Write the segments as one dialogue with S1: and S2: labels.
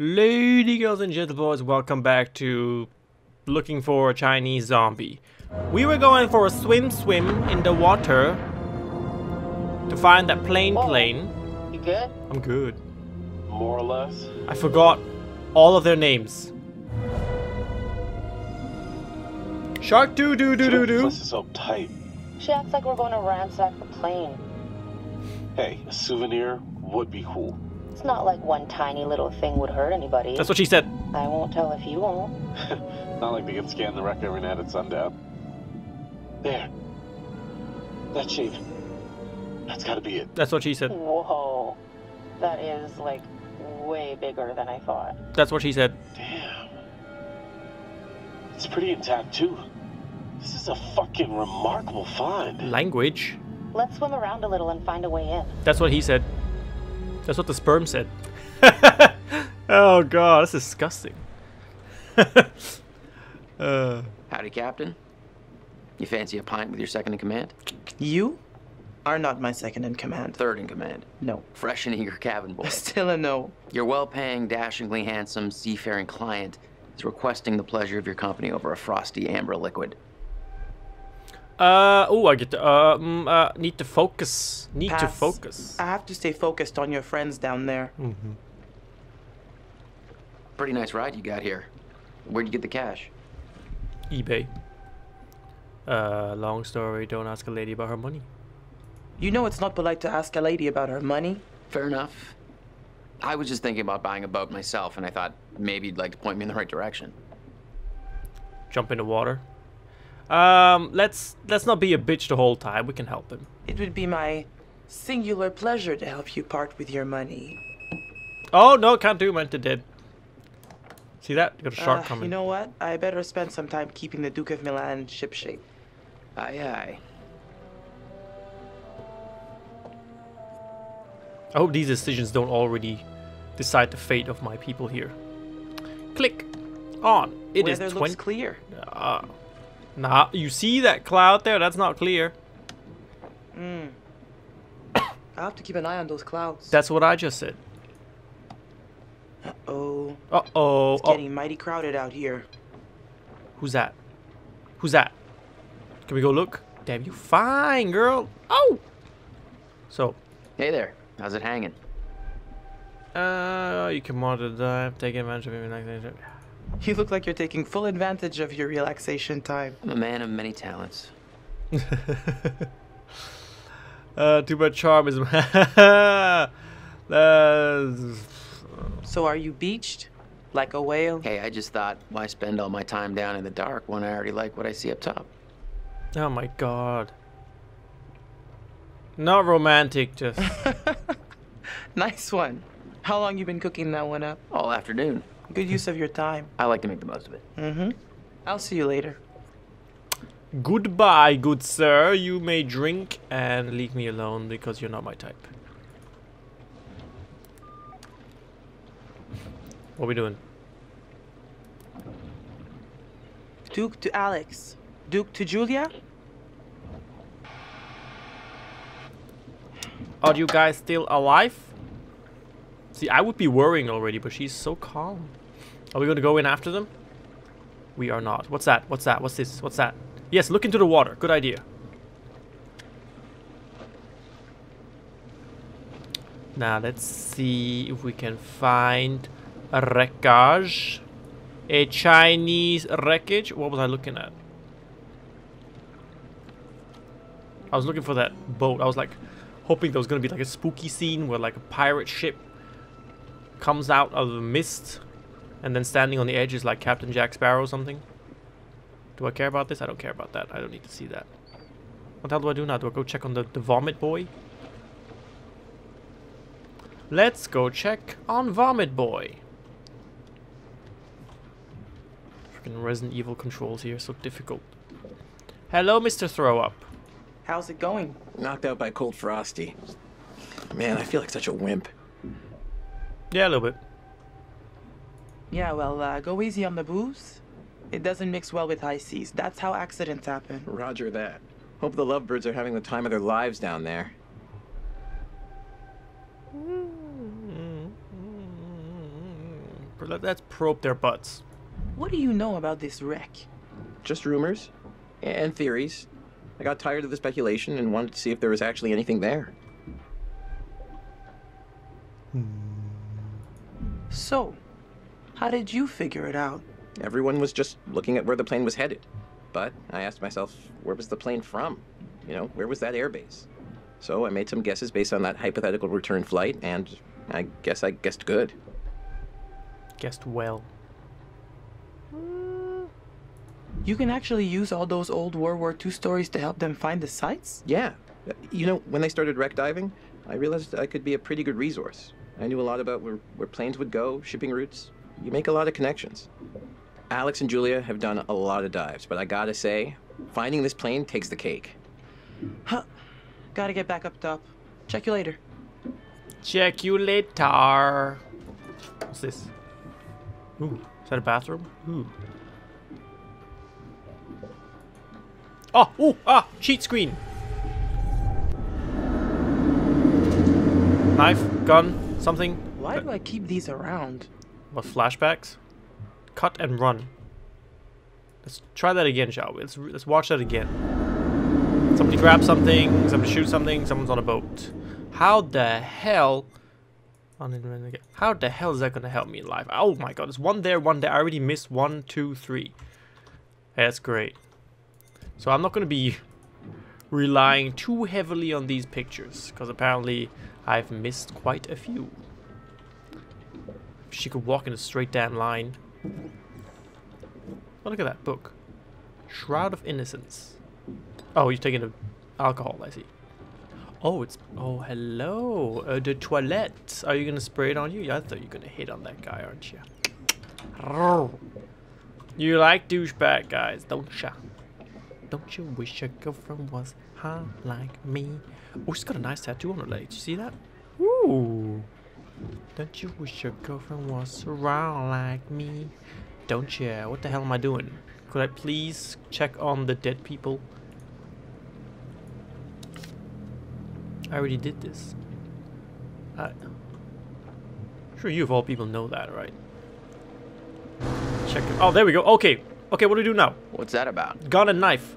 S1: Lady girls and gentleboys, welcome back to looking for a Chinese zombie. We were going for a swim swim in the water to find that plane
S2: Whoa.
S1: plane.
S2: You good?
S1: I'm good.
S3: More or less.
S1: I forgot all of their names. Shark doo doo doo doo doo.
S3: This is so tight.
S2: She acts like we're going to ransack the plane.
S3: Hey, a souvenir would be cool.
S2: It's not like one tiny little thing would hurt anybody.
S1: That's what she said.
S2: I won't tell if you won't.
S3: Not like they can scan the wreck every night at sundown. There. That shape. That's gotta be it.
S1: That's what she said.
S2: Whoa. That is like way bigger than I thought.
S1: That's what she said.
S3: Damn. It's pretty intact too. This is a fucking remarkable find.
S1: Language.
S2: Let's swim around a little and find a way in.
S1: That's what he said. That's what the sperm said. oh god, that's disgusting. uh,
S4: Howdy, Captain. You fancy a pint with your second in command?
S5: You are not my second in command.
S4: Third in command.
S5: No.
S4: Fresh and eager cabin boy.
S5: Still a no.
S4: Your well-paying, dashingly handsome, seafaring client is requesting the pleasure of your company over a frosty amber liquid.
S1: Uh oh, I get to, uh, mm, uh, need to focus. Need to focus.
S5: I have to stay focused on your friends down there. Mhm.
S4: Pretty nice ride you got here. Where'd you get the cash?
S1: eBay. Uh, long story, don't ask a lady about her money.
S5: You know it's not polite to ask a lady about her money.
S4: Fair enough. I was just thinking about buying a boat myself, and I thought maybe you'd like to point me in the right direction.
S1: Jump in the water. Um, let's let's not be a bitch the whole time. We can help him.
S5: It would be my singular pleasure to help you part with your money.
S1: Oh no, can't do man to dead. See that? Got a shark
S5: Uh,
S1: coming.
S5: You know what? I better spend some time keeping the Duke of Milan shipshape.
S4: Aye, aye.
S1: I hope these decisions don't already decide the fate of my people here. Click on. It is
S5: Weather
S1: 20.
S5: looks clear.
S1: Uh, nah, you see that cloud there? That's not clear.
S5: I'll have to keep an eye on those clouds.
S1: That's what I just said.
S5: oh,
S1: Uh oh.
S5: it's getting mighty crowded out here.
S1: Who's that? Who's that? Can we go look? Damn, you fine, girl. Oh. So,
S4: Hey there. How's it hanging?
S1: uh, you can monitor the dive, take advantage of it.
S5: You look like you're taking full advantage of your relaxation time.
S4: I'm a man of many talents.
S1: uh, too much charm is. uh,
S5: So are you beached? Like a whale?
S4: Hey, I just thought, why spend all my time down in the dark when I already like what I see up top?
S1: oh my god. Not romantic, just.
S5: Nice one. How long you been cooking that one up?
S4: All afternoon.
S5: Good use of your time.
S4: I like to make the most of it.
S5: Mm-hmm. I'll see you later.
S1: Goodbye, good sir. You may drink and leave me alone because you're not my type. What are we doing?
S5: Duke to Alex. Duke to Julia?
S1: Are you guys still alive? See, I would be worrying already, but she's so calm. Are we going to go in after them? We are not. What's that? What's that? What's this? What's that? Yes, look into the water. Good idea. Now, let's see if we can find a wreckage. A Chinese wreckage. What was I looking at? I was looking for that boat. I was like hoping there was going to be like a spooky scene where like a pirate ship comes out of the mist and then standing on the edge is like Captain Jack Sparrow or something. Do I care about this? I don't care about that. I don't need to see that. What the hell do I do now? Do I go check on the, the Vomit Boy? Let's go check on Vomit Boy. Freaking Resident Evil controls here, so difficult. Hello, Mr. Throw Up.
S5: How's it going?
S6: Knocked out by Cold Frosty. Man, I feel like such a wimp.
S1: Yeah, a little bit.
S5: Yeah, well, uh, go easy on the booze. It doesn't mix well with high seas. That's how accidents happen.
S6: Roger that. Hope the lovebirds are having the time of their lives down there.
S1: Let, let's probe their butts.
S5: What do you know about this wreck?
S6: Just rumors and theories. I got tired of the speculation and wanted to see if there was actually anything there.
S5: So, how did you figure it out?
S6: Everyone was just looking at where the plane was headed. But I asked myself, where was the plane from? You know, where was that airbase? So I made some guesses based on that hypothetical return flight, and I guess I guessed good.
S1: Guessed well.
S5: Uh, you can actually use all those old World War II stories to help them find the sites?
S6: Yeah. Uh, you know, when they started wreck diving, I realized I could be a pretty good resource. I knew a lot about where, where planes would go, shipping routes. You make a lot of connections. Alex and Julia have done a lot of dives, but I gotta say, finding this plane takes the cake.
S5: Huh. Gotta get back up top. Check you later.
S1: Check you later. What's this? Ooh, is that a bathroom? Ooh. Oh, ooh, ah, cheat screen. Knife, gun, something.
S5: Why do I keep these around?
S1: Flashbacks? Cut and run. Let's try that again, shall we? Let's let's watch that again. Somebody grab something. Somebody shoot something. Someone's on a boat. How the hell? Oh, How the hell is that gonna help me in life? Oh my god, there's one there, one there. I already missed one, two, three. Hey, that's great. So I'm not gonna be relying too heavily on these pictures because apparently I've missed quite a few. She could walk in a straight damn line. Oh, look at that book. Shroud of Innocence. Oh, you're taking alcohol, I see. Oh, it's... Oh, hello. Uh, the toilet. Are you going to spray it on you? Yeah, I thought you were going to hit on that guy, aren't you? You like douchebag guys, don't ya? Don't you wish your girlfriend was hot like me? Oh, she's got a nice tattoo on her leg. Did you see that? Ooh. Don't you wish your girlfriend was around like me? Don't you? What the hell am I doing? Could I please check on the dead people? I already did this. I... Sure you of all people know that, right? Check it. Oh, there we go. Okay. Okay, what do we do now?
S4: What's that about?
S1: Gun and knife.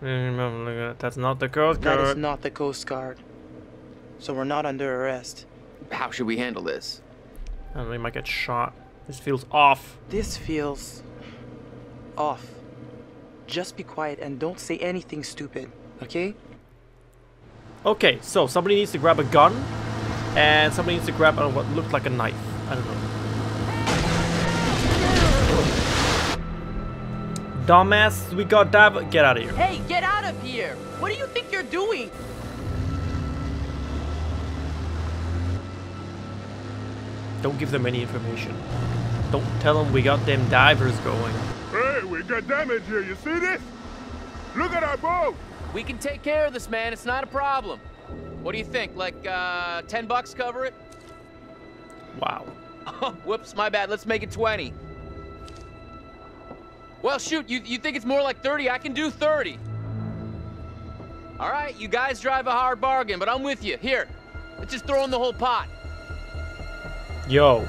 S1: That's not the Coast Guard.
S5: That is not the Coast Guard. So we're not under arrest.
S4: How should we handle this?
S1: I don't know, we might get shot. This feels off.
S5: This feels off. Just be quiet and don't say anything stupid, okay?
S1: Okay, so somebody needs to grab a gun, and somebody needs to grab uh, what looked like a knife. I don't know. Dumbass, we got dive. Get out of here.
S5: Hey, get out of here! What do you think you're doing?
S1: Don't give them any information. Don't tell them we got them divers going.
S7: Hey, we got damage here. You see this? Look at our boat.
S8: We can take care of this, man. It's not a problem. What do you think? Like, uh, 10 bucks cover it?
S1: Wow.
S8: Oh, whoops, my bad. Let's make it 20. Well, shoot, you, you think it's more like 30? I can do 30. All right, you guys drive a hard bargain, but I'm with you. Here, let's just throw in the whole pot.
S1: Yo.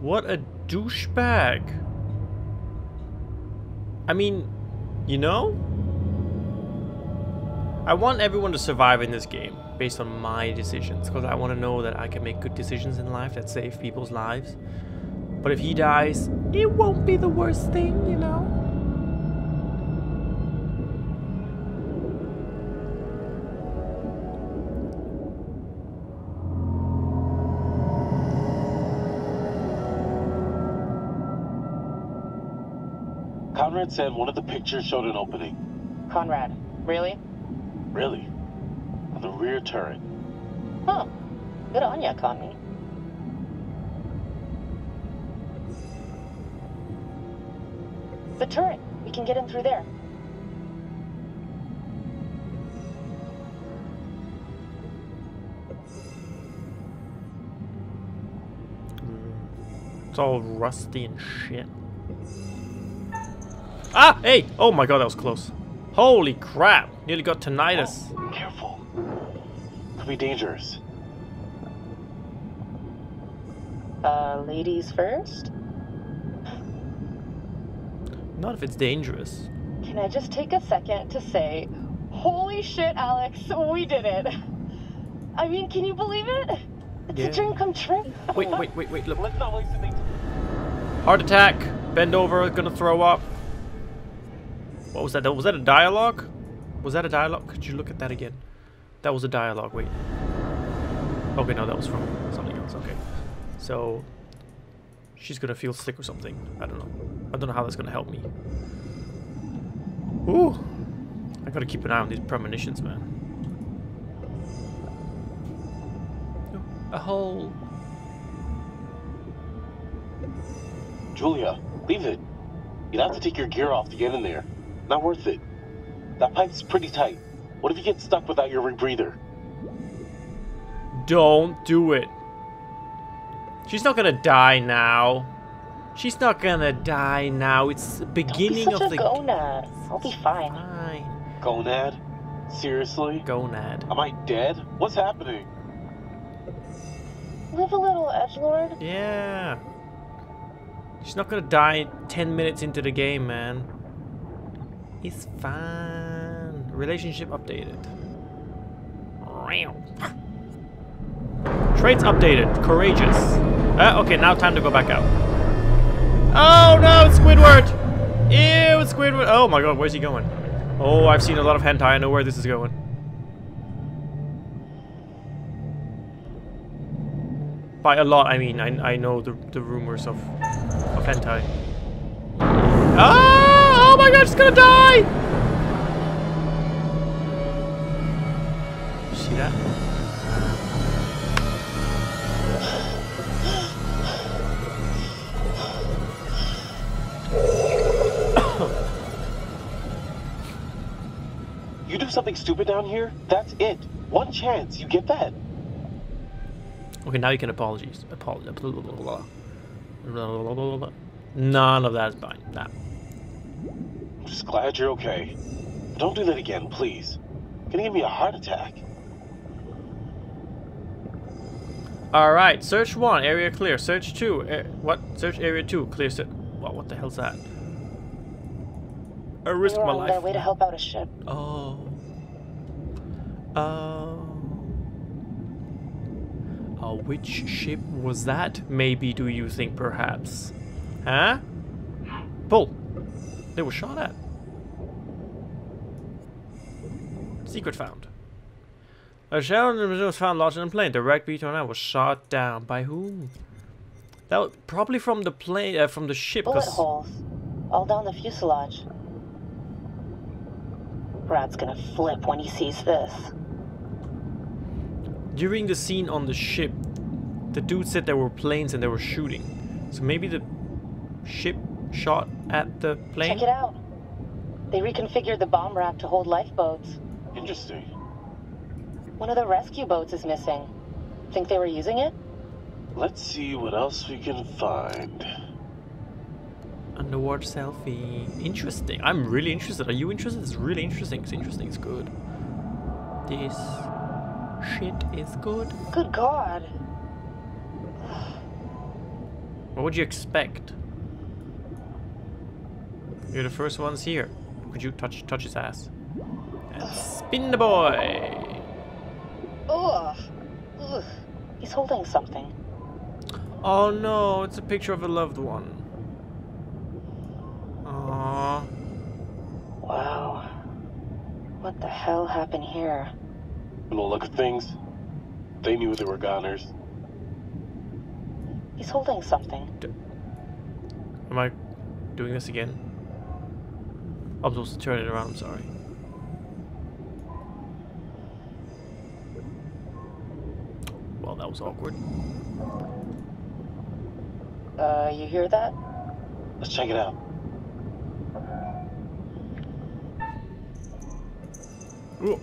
S1: What a douchebag. I mean, you know? I want everyone to survive in this game based on my decisions because I want to know that I can make good decisions in life that save people's lives. But if he dies, it won't be the worst thing, you know?
S3: Conrad said one of the pictures showed an opening.
S2: Conrad, really?
S3: Really? On the rear turret.
S2: Huh. Good on ya, Connie. The turret. We can get in through there.
S1: It's all rusty and shit. Ah! Hey! Oh my god, that was close. Holy crap! Nearly got tinnitus.
S3: Careful. Could be dangerous.
S2: Uh, ladies first?
S1: Not if it's dangerous.
S2: Can I just take a second to say, holy shit, Alex, we did it. I mean, can you believe it? It's
S1: Yeah.
S2: a dream come true.
S1: Wait, wait, wait, wait, look.
S3: Let's not waste anything.
S1: Heart attack. Bend over, gonna throw up. What was that? Was that a dialogue? Was that a dialogue? Could you look at that again? That was a dialogue, wait. Okay, no, that was from something else, okay. So, she's gonna feel sick or something. I don't know. I don't know how that's gonna help me. Ooh! I gotta keep an eye on these premonitions, man. A hole.
S3: Julia, leave it. You'd have to take your gear off to get in there. Not worth it. That pipe's pretty tight. What if you get stuck without your rebreather?
S1: Don't do it. She's not gonna die now. She's not gonna die now. It's the beginning
S2: Don't be
S1: beginning
S2: such
S1: of
S2: a
S1: the
S2: gonad. I'll be fine.
S1: Fine.
S3: Gonad? Seriously?
S1: Gonad.
S3: Am I dead? What's happening?
S2: Live a little, edgelord.
S1: Yeah. She's not gonna die 10 minutes into the game, man. It's fine. Relationship updated. Traits updated. Courageous. Uh, okay, now time to go back out. Oh no, Squidward! Ew, Squidward. Oh my god, where's he going? Oh, I've seen a lot of hentai. I know where this is going. By a lot, I mean I, I know the, the rumors of, of hentai. Ah! My god, she's gonna die! See that?
S3: You do something stupid down here? That's it. One chance. You get that?
S1: Okay, now you can apologize. Apologize. Blah, blah, blah, blah. Blah, blah, blah, blah. None of that is fine. Nah.
S3: I'm just glad you're okay. But don't do that again, please. You're gonna give me a heart attack.
S1: Alright, search 1, area clear. Search 2, uh, what? Search area 2, clear. Se what, what the hell's that? I
S2: They
S1: risk
S2: were
S1: my
S2: on their
S1: life.
S2: way to help out a ship.
S1: Oh. Oh. Uh, which ship was that? Maybe do you think perhaps? Huh? Pull. They were shot at. Secret found. A shell was found lodged in a plane. The wrecked B-29 was shot down. By whom? That was probably from the plane, uh, from the ship.
S2: Bullet
S1: 'cause-
S2: holes. All down the fuselage. Brad's gonna flip when he sees this.
S1: During the scene on the ship, the dude said there were planes and they were shooting. So maybe the ship shot at the plane?
S2: Check it out. They reconfigured the bomb rack to hold lifeboats.
S3: Interesting.
S2: One of the rescue boats is missing. Think they were using it?
S3: Let's see what else we can find.
S1: Underwater selfie. Interesting. I'm really interested. Are you interested? It's really interesting. It's interesting. It's good. This shit is good.
S2: Good God.
S1: What would you expect? You're the first ones here. Could you touch touch his ass? And spin the boy.
S2: Ugh. Ugh. He's holding something.
S1: Oh no, it's a picture of a loved one. Aww.
S2: Wow. What the hell happened here?
S3: From the look of things, they knew they were goners.
S2: He's holding something.
S1: Am I doing this again? I'm supposed to turn it around, I'm sorry. Well, that was awkward.
S2: Uh, you hear that?
S3: Let's check it out.
S1: Ooh.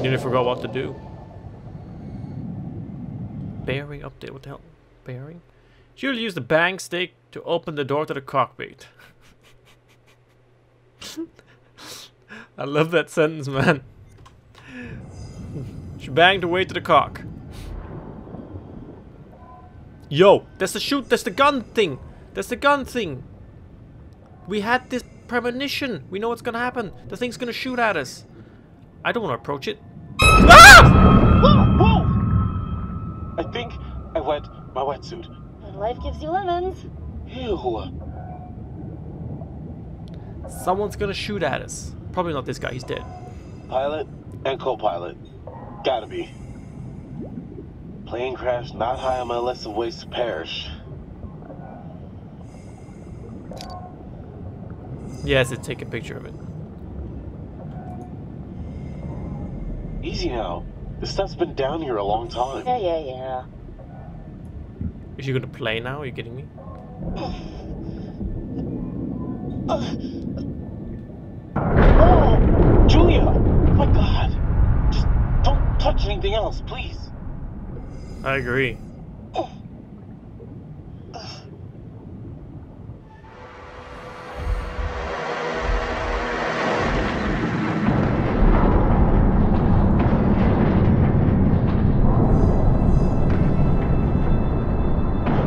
S1: Nearly forgot what to do. Bearing update, what the hell? Bearing? She'll use the bang stick to open the door to the cockpit. I love that sentence, man. She banged away to the cock. Yo, that's the shoot, that's the gun thing. That's the gun thing. We had this premonition. We know what's gonna happen. The thing's gonna shoot at us. I don't want to approach it. Ah!
S9: Whoa! Whoa! I think I wet my wetsuit.
S2: When life gives you lemons.
S9: Ew.
S1: Someone's gonna shoot at us. Probably not this guy, he's dead.
S9: Pilot and co-pilot. Gotta be. Plane crash not high on my list of ways to perish.
S1: Yes, it take a picture of it.
S9: Easy now. This stuff's been down here a long time.
S2: Yeah, yeah, yeah.
S1: Is she gonna play now? Are you kidding me?
S9: Oh, Julia! My God! Just don't touch anything else, please.
S1: I agree.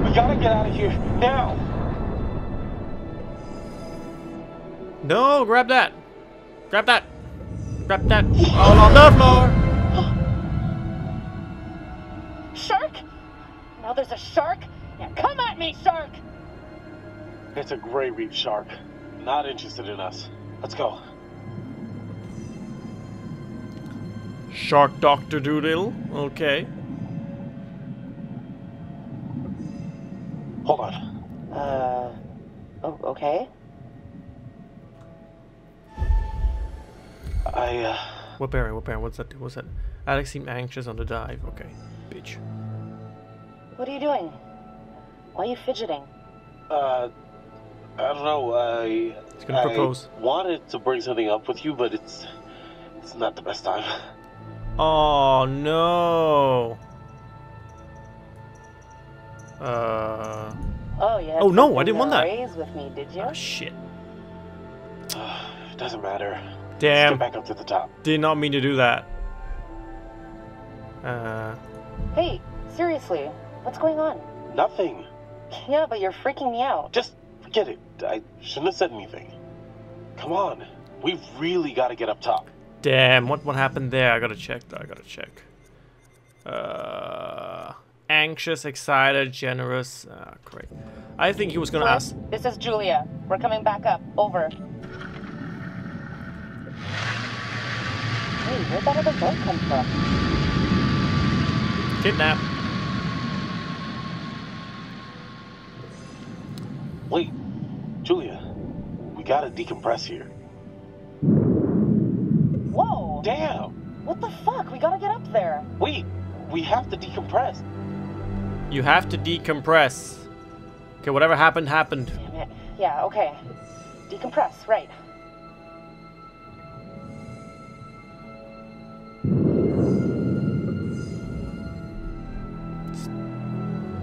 S9: We gotta get out of here now.
S1: No, grab that. Grab that. Grab that. All on the floor.
S2: Now there's a shark? Yeah, come at me, shark!
S9: It's a gray reef shark. Not interested in us. Let's go.
S1: Shark Doctor Doolittle. Okay.
S9: Hold on.
S2: Uh. Oh, okay.
S9: I, uh.
S1: What bearing? What bearing? What's that? What's that? Alex seemed anxious on the dive. Okay. Bitch.
S2: What are you doing? Why are you fidgeting?
S9: Uh. I don't know. I.
S1: He's gonna
S9: I
S1: propose.
S9: wanted to bring something up with you, but it's. It's not the best time.
S1: Oh no. Uh.
S2: Oh, yeah.
S1: Oh, no, I didn't want that.
S2: Raise with me, did you?
S1: Oh shit.
S9: it doesn't matter. Let's
S1: Damn.
S9: get back up to the top.
S1: Did not mean to do that. Uh.
S2: Hey, seriously, what's going on?
S9: Nothing.
S2: Yeah, but you're freaking me out.
S9: Just forget it. I shouldn't have said anything. Come on. We've really got to get up top.
S1: Damn. What what happened there? I gotta check. I gotta check. Uh. Anxious, excited, generous. Ah, great. I think he was gonna ask.
S2: This is Julia. We're coming back up. Over. Hey, where'd that other boat come from?
S1: Kidnap.
S9: Wait, Julia. We got to decompress here.
S2: Whoa!
S9: Damn.
S2: What the fuck? We gotta get up there.
S9: Wait, we have to decompress.
S1: You have to decompress. Okay, whatever happened, happened.
S2: Damn it. Yeah, okay. Decompress, right.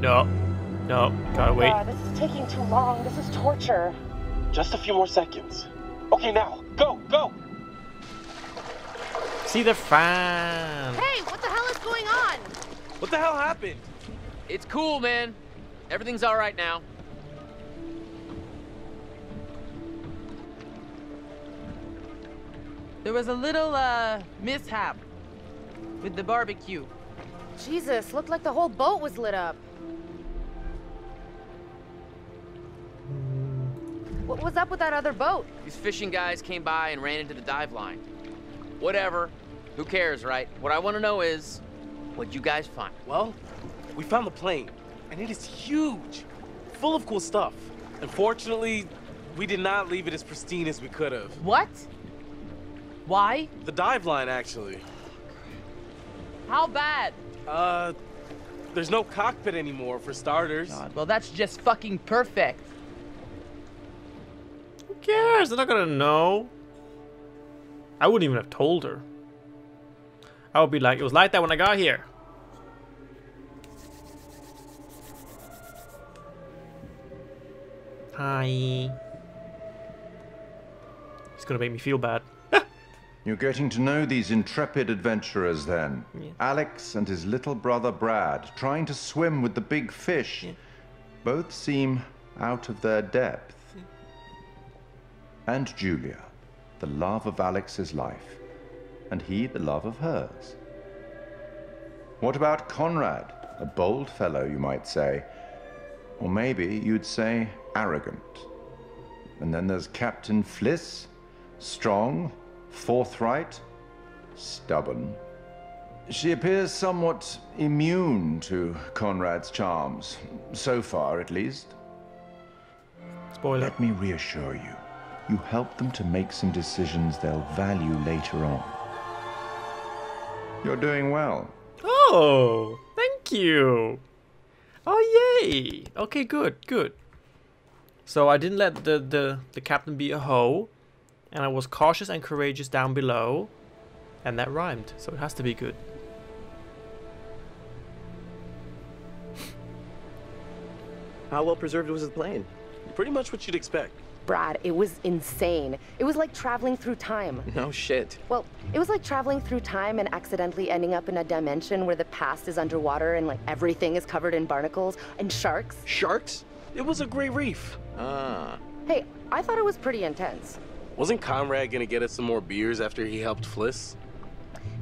S1: No. No. Gotta wait.
S2: God, this is taking too long. This is torture.
S9: Just a few more seconds. Okay, now, go, go.
S1: See the fan.
S10: Hey, what the hell is going on?
S4: What the hell happened? It's cool, man. Everything's all right now.
S5: There was a little, uh, mishap with the barbecue.
S10: Jesus, looked like the whole boat was lit up. What was up with that other boat?
S4: These fishing guys came by and ran into the dive line. Whatever. Who cares, right? What I want to know is, what'd you guys find?
S11: Well, we found the plane, and it is huge, full of cool stuff. Unfortunately, we did not leave it as pristine as we could have.
S5: What? Why?
S11: The dive line, actually.
S5: How bad?
S11: Uh, there's no cockpit anymore, for starters.
S5: God, well, that's just fucking perfect.
S1: Cares? They're not gonna know. I wouldn't even have told her. I would be like, it was like that when I got here. Hi. It's gonna make me feel bad.
S12: You're getting to know these intrepid adventurers then. Alex and his little brother Brad, trying to swim with the big fish. Both seem out of their depth. And Julia, the love of Alex's life, and he the love of hers. What about Conrad? A bold fellow, you might say. Or maybe you'd say arrogant. And then there's Captain Fliss, strong, forthright, stubborn. She appears somewhat immune to Conrad's charms, so far at least.
S1: Spoiler.
S12: Let me reassure you, you help them to make some decisions they'll value later on. You're doing well.
S1: Oh, thank you. Oh, yay. Okay, good, good. So I didn't let the, the, the captain be a hoe. And I was cautious and courageous down below. And that rhymed, so it has to be good.
S6: How well preserved was the plane?
S9: Pretty much what you'd expect.
S10: Brad, it was insane. It was like traveling through time.
S6: No shit.
S10: Well, it was like traveling through time and accidentally ending up in a dimension where the past is underwater and like everything is covered in barnacles and sharks.
S6: Sharks?
S9: It was a great reef.
S6: Ah.
S10: Hey, I thought it was pretty intense.
S9: Wasn't Conrad gonna get us some more beers after he helped Fliss?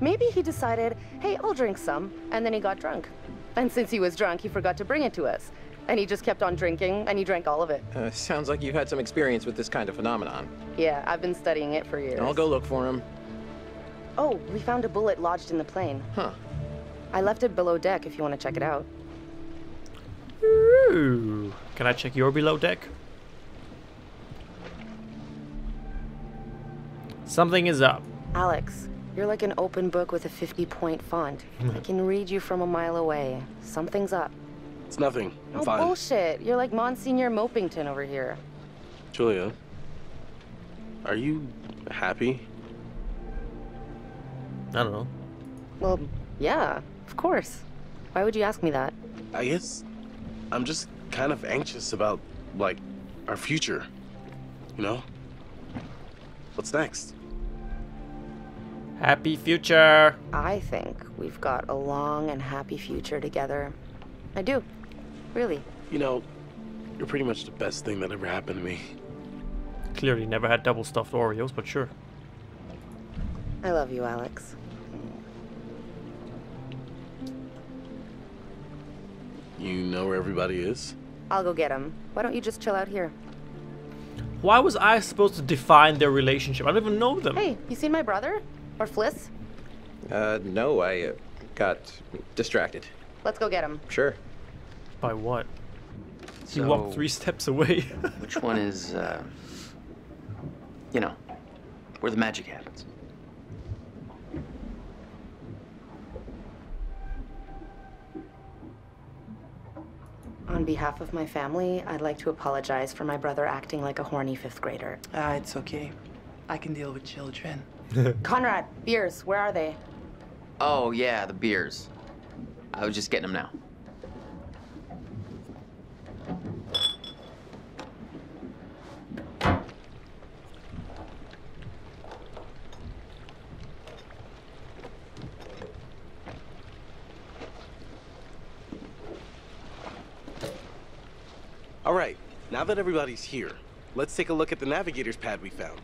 S10: Maybe he decided, hey, I'll drink some, and then he got drunk. And since he was drunk, he forgot to bring it to us. And he just kept on drinking, and he drank all of it.
S6: Uh, sounds like you've had some experience with this kind of phenomenon.
S10: Yeah, I've been studying it for years.
S6: I'll go look for him.
S10: Oh, we found a bullet lodged in the plane.
S6: Huh.
S10: I left it below deck if you want to check it out.
S1: Ooh. Can I check your below deck? Something is up.
S10: Alex, you're like an open book with a 50 point font. I can read you from a mile away. Something's up.
S9: It's nothing. I'm
S10: oh,
S9: fine.
S10: bullshit. You're like Monsignor Mopington over here.
S9: Julia, are you happy?
S1: I don't know.
S10: Well, yeah, of course. Why would you ask me that?
S9: I guess I'm just kind of anxious about, like, our future. You know? What's next?
S1: Happy future.
S10: I think we've got a long and happy future together. I do. Really.
S9: You know, you're pretty much the best thing that ever happened to me.
S1: Clearly never had double stuffed Oreos, but sure.
S10: I love you, Alex.
S9: You know where everybody is?
S10: I'll go get him. Why don't you just chill out here?
S1: Why was I supposed to define their relationship? I don't even know them.
S10: Hey, you seen my brother? Or Fliss?
S6: Uh, no, I uh, got distracted.
S10: Let's go get him.
S6: Sure.
S1: By what? He walked three steps away.
S4: Which one is, uh, you know, where the magic happens?
S10: On behalf of my family, I'd like to apologize for my brother acting like a horny fifth grader.
S5: Ah, it's okay. I can deal with children.
S10: Conrad, beers, where are they?
S4: Oh, yeah, the beers. I was just getting them now.
S9: Now that everybody's here, let's take a look at the navigator's pad we found.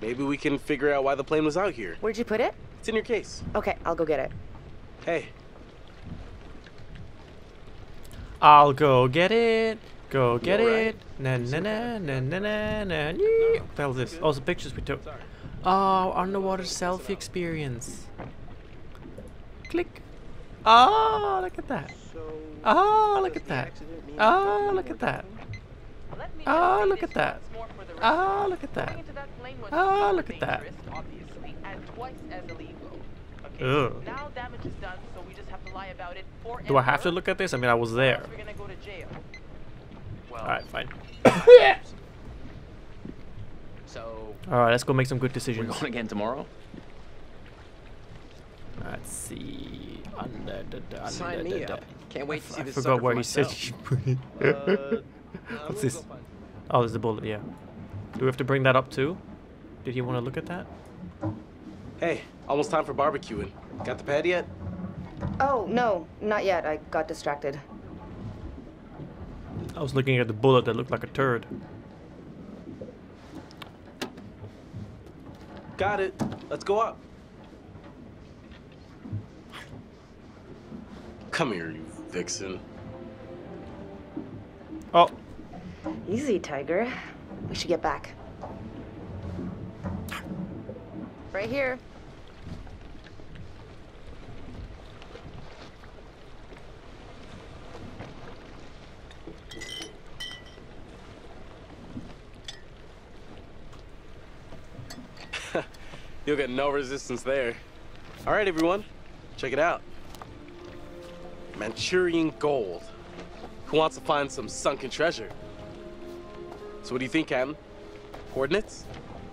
S9: Maybe we can figure out why the plane was out here.
S10: Where'd you put it?
S9: It's in your case.
S10: Okay, I'll go get it.
S9: Hey,
S1: I'll go get it. Go get
S9: alright?
S1: it. Na na na na na na na. Yee. What the hell this? Oh, the pictures we took. Oh, underwater selfie experience. Click. Oh, look at that. Oh, oh look at that. Oh, look at that. Oh, look at that. Oh, look at that. Oh, look at that.
S5: Obviously, and twice as illegal. Okay,
S1: Ugh.
S5: now damage is done, so we just have to lie about it forever.
S1: Do I have to look at this? I mean, I was there.
S5: Else We're gonna go to jail.
S1: Alright, fine.
S4: So,
S1: Alright, let's go make some good
S4: we're
S1: decisions.
S4: going again tomorrow?
S1: Let's see. Under the, the, under
S6: Sign me
S1: the-
S6: up. Can't wait to see
S1: I
S6: this
S1: forgot
S6: sucker
S1: where
S6: for
S1: he said.
S6: myself.
S1: Uh, What's this? Oh, there's the bullet. Yeah. Do we have to bring that up too? Did you want to look at that?
S9: Hey, almost time for barbecuing. Got the pad yet?
S10: Oh, no, not yet. I got distracted.
S1: I was looking at the bullet that looked like a turd.
S9: Got it. Let's go up. Come here, you vixen.
S1: Oh,
S10: Easy, Tiger. We should get back. Right here.
S9: You'll get no resistance there. All right, everyone, check it out. Manchurian gold. Who wants to find some sunken treasure? So what do you think, Captain? Coordinates?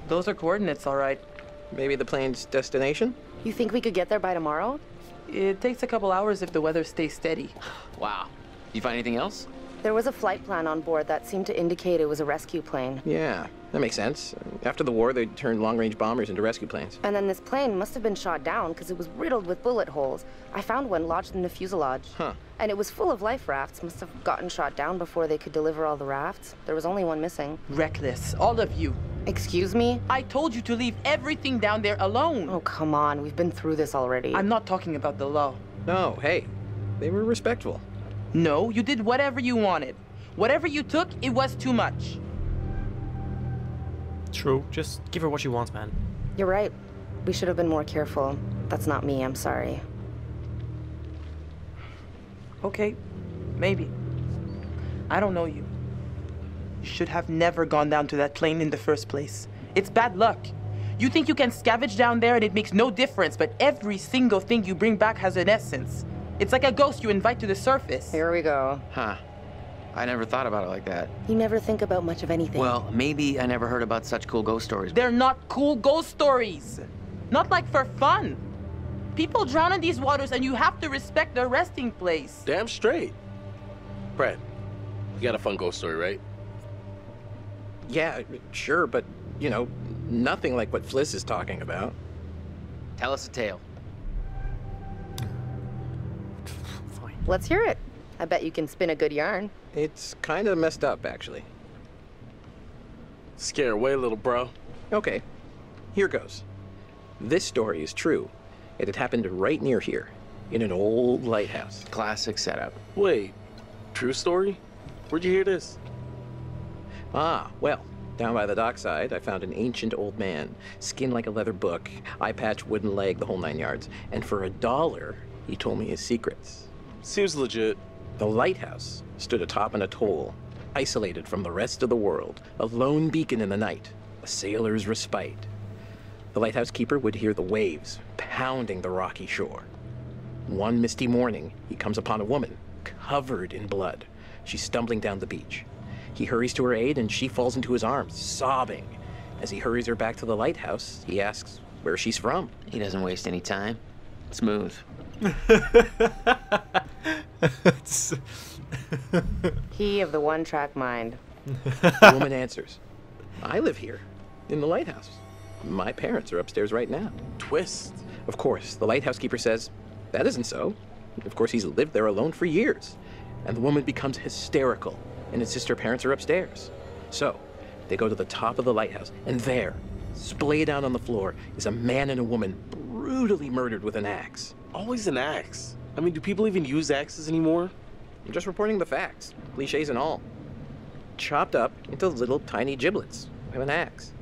S5: Those are coordinates, all right.
S6: Maybe the plane's destination?
S10: You think we could get there by tomorrow?
S5: It takes a couple hours if the weather stays steady.
S4: Wow. You find anything else?
S10: There was a flight plan on board that seemed to indicate it was a rescue plane.
S6: Yeah, that makes sense. After the war, they turned long-range bombers into rescue planes.
S10: And then this plane must have been shot down because it was riddled with bullet holes. I found one lodged in the fuselage.
S6: Huh.
S10: And it was full of life rafts. Must have gotten shot down before they could deliver all the rafts. There was only one missing.
S5: Reckless, all of you.
S10: Excuse me?
S5: I told you to leave everything down there alone.
S10: Oh, come on. We've been through this already.
S5: I'm not talking about the law.
S6: No, hey, they were respectful.
S5: No, you did whatever you wanted. Whatever you took, it was too much.
S1: true. Just give her what she wants, man.
S10: You're right. We should have been more careful. That's not me. I'm sorry.
S5: Okay, maybe. I don't know you. You should have never gone down to that plane in the first place. It's bad luck. You think you can scavenge down there and it makes no difference, but every single thing you bring back has an essence. It's like a ghost you invite to the surface.
S10: Here we go.
S4: Huh. I never thought about it like that.
S10: You never think about much of anything.
S4: Well, maybe I never heard about such cool ghost stories.
S5: They're not cool ghost stories. Not like for fun. People drown in these waters and you have to respect their resting place.
S9: Damn straight. Brad, you got a fun ghost story, right?
S6: Yeah, sure, but, you know, nothing like what Fliss is talking about.
S4: Tell us a tale.
S1: Fine.
S10: Let's hear it. I bet you can spin a good yarn.
S6: It's kind of messed up, actually.
S9: Scare away, little bro.
S6: Okay, here goes. This story is true. It had happened right near here, in an old lighthouse.
S4: Classic setup.
S9: Wait, true story? Where'd you hear this?
S6: Ah, well, down by the dockside, I found an ancient old man, skin like a leather book, eye patch, wooden leg, the whole nine yards. And for a dollar, he told me his secrets.
S9: Seems legit.
S6: The lighthouse stood atop an atoll, isolated from the rest of the world, a lone beacon in the night, a sailor's respite. The lighthouse keeper would hear the waves pounding the rocky shore. One misty morning, he comes upon a woman covered in blood. She's stumbling down the beach. He hurries to her aid and she falls into his arms, sobbing. As he hurries her back to the lighthouse, he asks where she's from.
S4: He doesn't waste any time. Smooth.
S10: He of the one track mind.
S6: The woman answers, I live here, in the lighthouse. My parents are upstairs right now.
S9: Twist.
S6: Of course, the lighthouse keeper says, That isn't so. Of course, he's lived there alone for years. And the woman becomes hysterical and insists her parents are upstairs. So, they go to the top of the lighthouse, and there, splayed out on the floor, is a man and a woman brutally murdered with an axe.
S9: Always an axe. I mean, do people even use axes anymore?
S6: I'm just reporting the facts, cliches and all. Chopped up into little tiny giblets with an axe.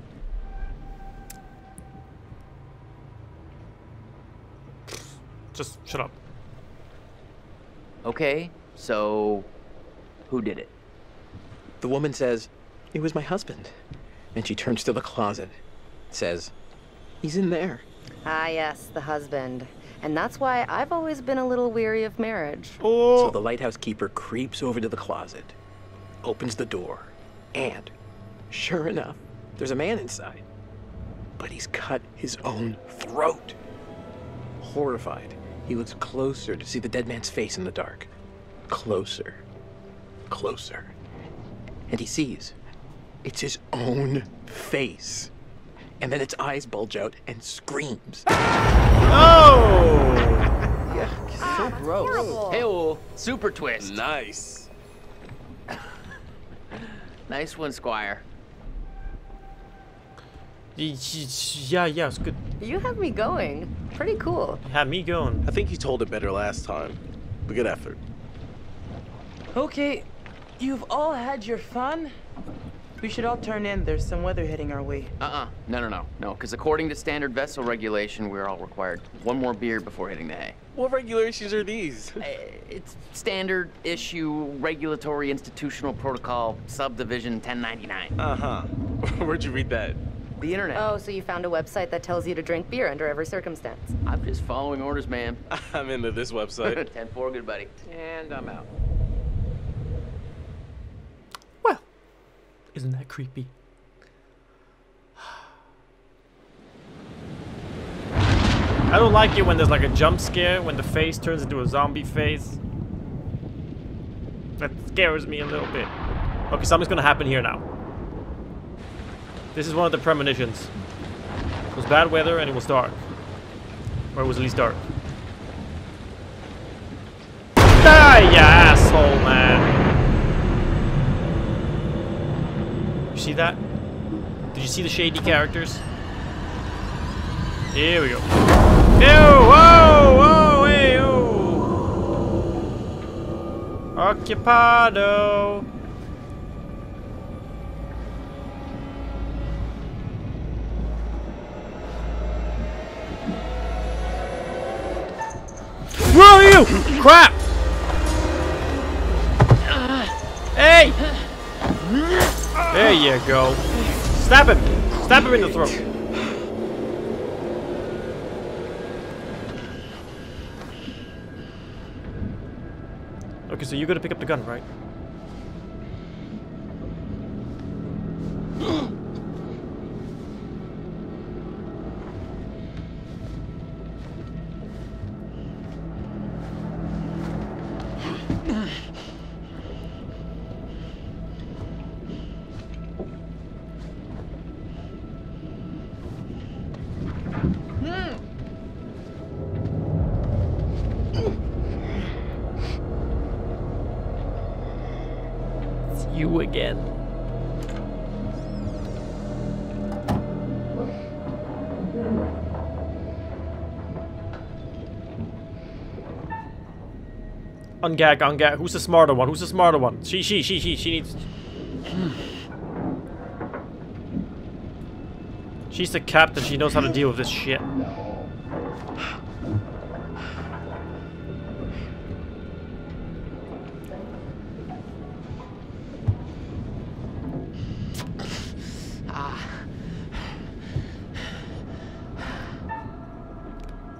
S1: Just shut up.
S4: Okay, so who did it?
S6: The woman says, It was my husband. And she turns to the closet, says, He's in there.
S10: Ah, yes, the husband. And that's why I've always been a little weary of marriage.
S6: So the lighthouse keeper creeps over to the closet, opens the door, and sure enough, there's a man inside. But he's cut his own throat. Horrified, he looks closer to see the dead man's face in the dark. Closer, closer. And he sees it's his own face. and then its eyes bulge out and screams.
S1: Oh!
S5: Yeah, So ah, gross.
S10: Horrible.
S4: Hey, oh, super twist.
S9: Nice.
S4: Nice one, Squire.
S1: Y- y- Yeah, yeah, it's good.
S10: You have me going. Pretty cool.
S1: Had me going.
S9: I think you told it better last time. But good effort.
S5: Okay, you've all had your fun. We should all turn in. There's some weather heading our way.
S4: Uh-uh. No, no, no. No, because according to standard vessel regulation, we're all required one more beer before hitting the hay.
S9: What regulations are these?
S4: Uh, It's standard issue regulatory institutional protocol subdivision 1099.
S9: Uh-huh. Where'd you read that?
S4: The internet.
S10: Oh, so you found a website that tells you to drink beer under every circumstance.
S4: I'm just following orders, ma'am.
S9: I'm into this website.
S4: 10-4, good buddy. And I'm out.
S1: Well, isn't that creepy? I don't like it when there's like a jump scare, when the face turns into a zombie face. That scares me a little bit. Okay, something's gonna happen here now. This is one of the premonitions. It was bad weather and it was dark. Or it was at least dark. Die, you asshole, man! You see that? Did you see the shady characters? Here we go. Ew! Whoa! Whoa! Hey! Oh! Occupado! Where are you? Crap! Hey! There you go. Stab him! Stab him in the throat. Okay, so you're gonna pick up the gun, right? Ungag, ungag. Who's the smarter one? Who's the smarter one? She, she, she, she, she needs. She's the captain. She knows how to deal with this shit.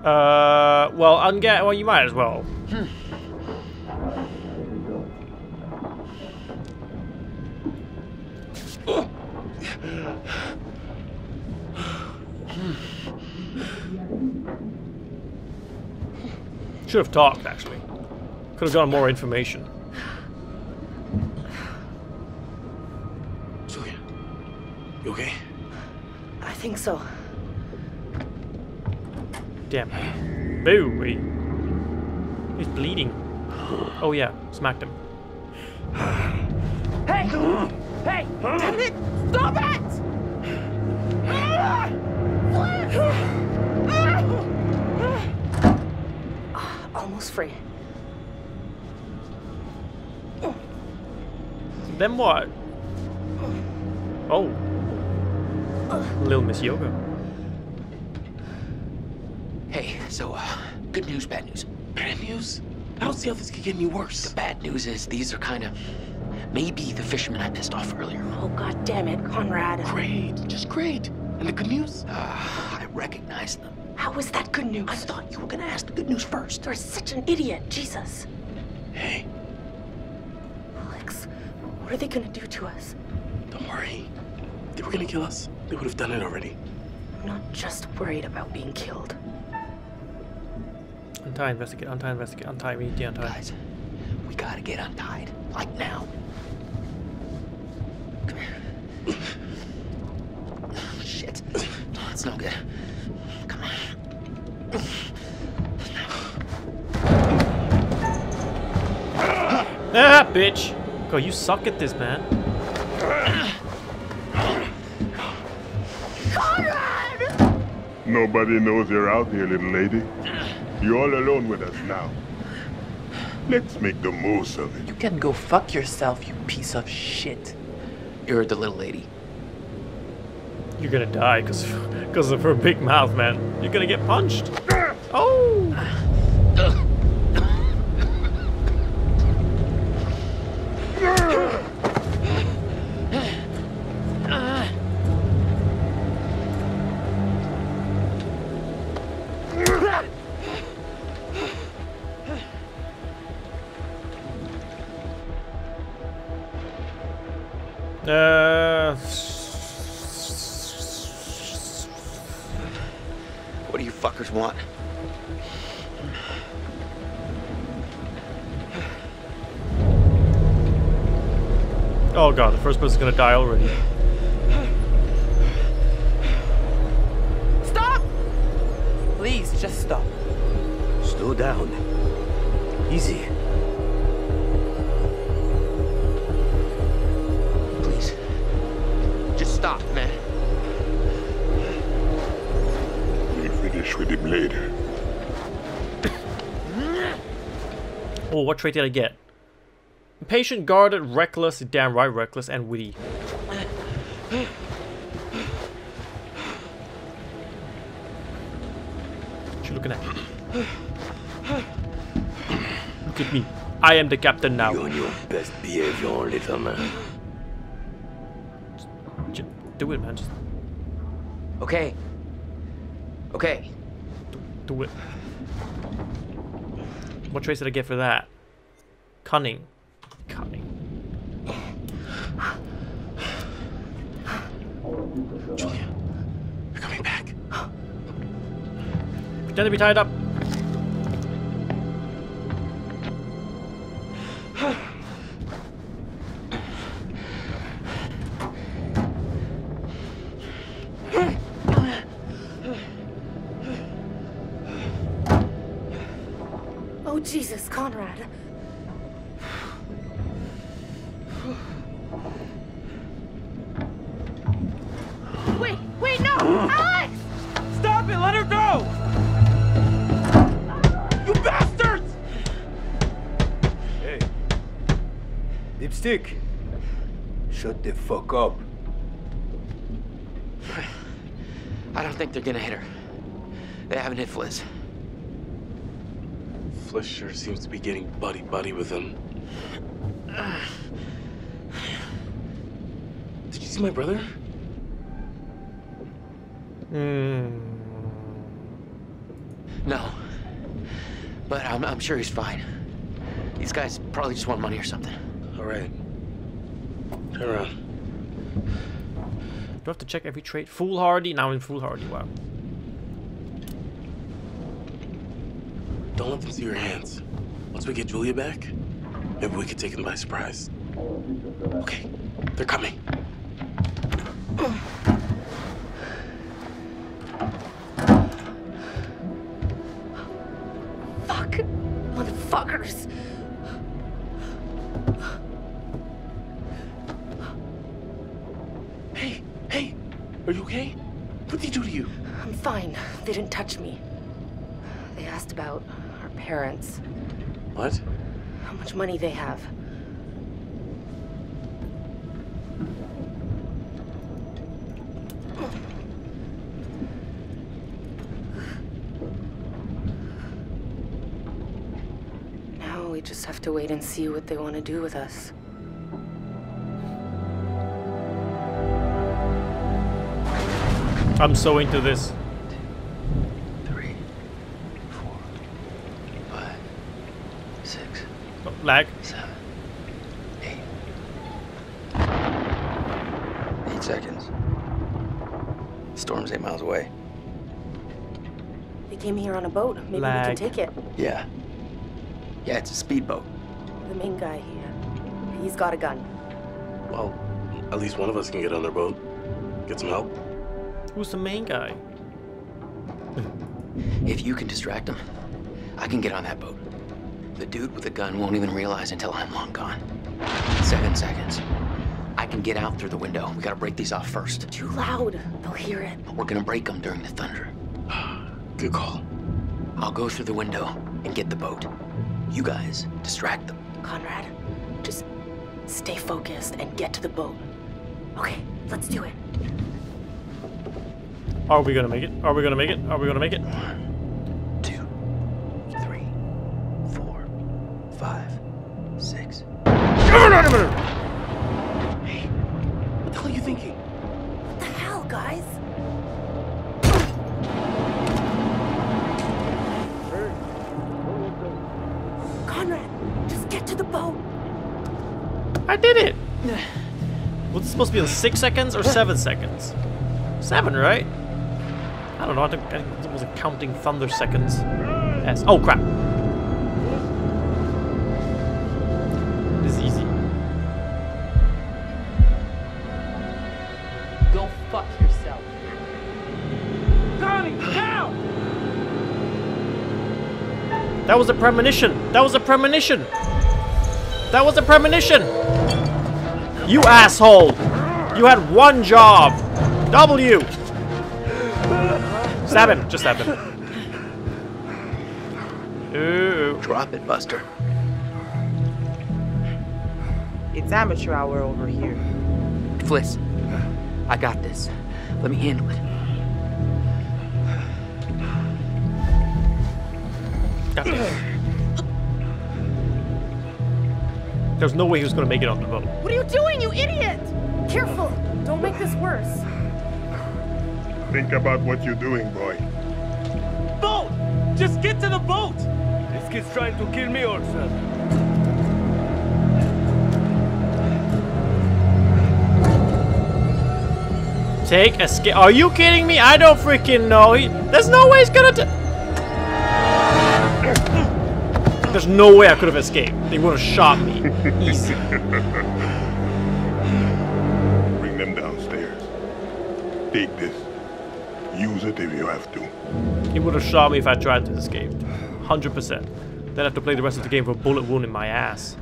S1: Uh, well, ungag. Well, you might as well. Should have talked, actually. Could have gotten more information.
S9: Julia, you okay?
S10: I think so.
S1: Damn. Boo! He, he's bleeding. Oh yeah, smacked him.
S5: Hey! Hey! Damn it! Stop it! Ah!
S10: Almost free.
S1: Then what? Oh. Little Miss Yoga.
S4: Hey, so, uh, good news, bad news.
S9: Bad news? I don't see how this could get any worse.
S4: The bad news is these are kind of maybe the fishermen I pissed off earlier.
S10: Oh god damn it, Conrad.
S9: Great, just great. And the good news?
S4: Uh, I recognize them.
S10: How is that good news?
S4: I thought you were gonna ask the good news first.
S10: You're such an idiot, Jesus.
S9: Hey,
S10: Alex, what are they gonna do to us?
S9: don't worry. They were gonna kill us, they would have done it already.
S10: I'm not just worried about being killed.
S1: Untie, investigate, untie, investigate, untie, we need to untie.
S4: Guys, we gotta get untied. Like now. Come here. Shit. That's no good.
S1: Ah, bitch! Go, you suck at this, man.
S7: Nobody knows you're out here, little lady. You're all alone with us now. Let's make the most of it.
S5: You can go fuck yourself, you piece of shit.
S4: You're the little lady.
S1: You're gonna die because because of her big mouth, man. You're gonna get punched. First person's gonna die already.
S5: Stop! Please, just stop.
S13: Slow down. Easy.
S4: Please. Just stop, man.
S7: We'll finish with him later.
S1: Oh, what trait did I get? Impatient, guarded, reckless, damn right reckless, and witty. What you looking at? Look at me. I am the captain now.
S13: You're on your best behavior, little man.
S1: J- Do it, man. Just
S4: Okay. Okay.
S1: do it. What traits did I get for that? Cunning. Cunning.
S9: Julia, you're coming back.
S1: Pretend to be tied up.
S13: Dipstick. Shut the fuck up.
S4: I don't think they're gonna hit her. They haven't hit Fliss.
S9: Fliss sure seems to be getting buddy-buddy with him. Did you see my brother?
S1: Hmm.
S4: No. But I'm, I'm sure he's fine. These guys probably just want money or something.
S9: All right. Turn around.
S1: Do I have to check every trait? Foolhardy? Now in foolhardy, wow.
S9: Don't let them see your hands. Once we get Julia back, maybe we could take them by surprise. Okay, they're coming.
S10: Parents,
S9: What?
S10: how much money they have. Now we just have to wait and see what they want to do with us.
S1: I'm so into this.
S4: Three, four, five, six,
S1: Oh, lag.
S4: seven, eight. Eight seconds. Storm's eight miles away.
S10: They came here on a boat. Maybe we can take it.
S4: Yeah. Yeah, it's a speedboat.
S10: The main guy here. He's got a gun.
S9: Well, at least one of us can get on their boat. Get some help.
S1: Who's the main guy?
S4: If you can distract him, I can get on that boat. The dude with the gun won't even realize until I'm long gone. Seven seconds. I can get out through the window. We gotta break these off first.
S10: Too loud. They'll hear it.
S4: We're gonna break them during the thunder.
S13: Good call.
S4: I'll go through the window and get the boat. You guys distract them.
S10: Conrad, just stay focused and get to the boat. Okay, let's do it.
S1: Are we gonna make it? Are we gonna make it? Are we gonna make it?
S4: Six
S1: seconds or seven seconds? Seven, right? I don't know. I think I it was counting thunder seconds. Yes. Oh crap! This is easy.
S5: Go fuck yourself.
S9: Connie, now!
S1: That was a premonition. That was a premonition. That was a premonition. You asshole! You had one job. W. Stab him. Just stab him. Ooh.
S4: Drop it, Buster.
S5: It's amateur hour over here.
S4: Fliss, I got this. Let me handle it.
S1: God damn. There's no way he was gonna make it on the boat.
S10: What are you doing, you idiot? Careful. Don't make this worse.
S7: Think about what you're doing, boy.
S9: Boat! Just get to the boat!
S13: This kid's trying to kill me also.
S1: Take a escape. Are you kidding me? I don't freaking know. He, there's no way he's gonna. T there's no way I could have escaped. They would have shot me. Easy.
S7: Take this. Use it if you have to.
S1: He would have shot me if I tried to escape. 100%. Then I have to play the rest of the game for a bullet wound in my ass.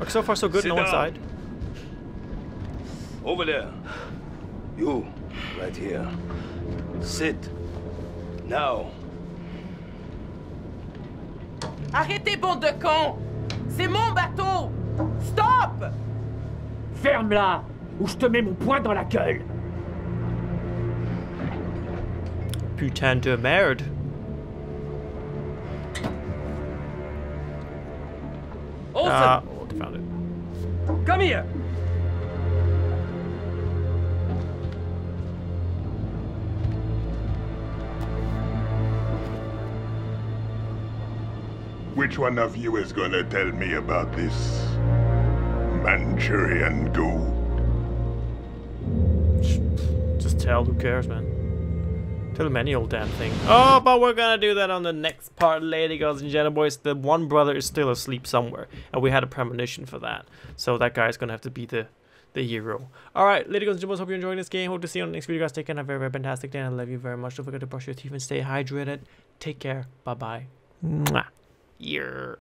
S1: Okay, so far so good.
S13: Sit
S1: no one
S13: down.
S1: side.
S13: Over there. You, right here. Sit. Now.
S5: Arrêtez, bande de cons! C'est mon bateau! Stop!
S14: Ferme-la ou je te mets mon poing dans la gueule.
S1: Putain de merde.
S14: Olson,
S1: Ah, oh, they found it.
S14: come here.
S7: Which one of you is gonna tell me about this Manchurian
S1: Gold? Who cares, man? Tell him any old damn thing. Oh, but we're gonna do that on the next part, lady girls and gentlemen boys. The one brother is still asleep somewhere, and we had a premonition for that. So that guy is gonna have to be the the hero. Alright, lady girls and gentlemen, hope you're enjoying this game. Hope to see you on the next video, guys. Take care, and have a very, very fantastic day, I love you very much. Don't forget to brush your teeth and stay hydrated. Take care. Bye-bye. Mwah. Yeah.